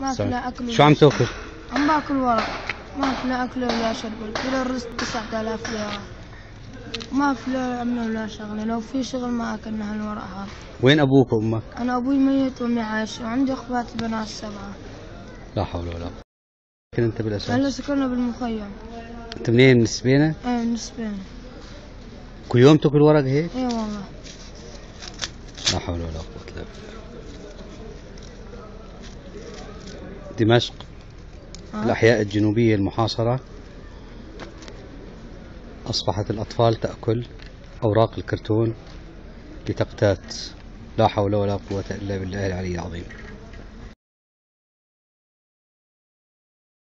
ما في لا أكل شو عم تأكل؟ عم باكل ورق. ما في لا أكل ولا شرب. كل الرزق 9000 ليره ما في لا عمل ولا شغلة. لو في شغل ما أكلنا هالورق هذا. وين أبوك وأمك؟ أنا أبوي ميت وأمي عايشة. وعندي اخواتي بنات سبعة. لا حول ولا قوة. لكن أنت بالأساس. هلا سكننا بالمخيم. أنت منين؟ من سبينة؟ إيه نسبين كل يوم تأكل ورق هيك؟ إيه والله. لا حول ولا قوة. الا بالله دمشق ها؟ الأحياء الجنوبية المحاصرة أصبحت الأطفال تأكل أوراق الكرتون لتقتات لا حول ولا قوة إلا بالله العلي العظيم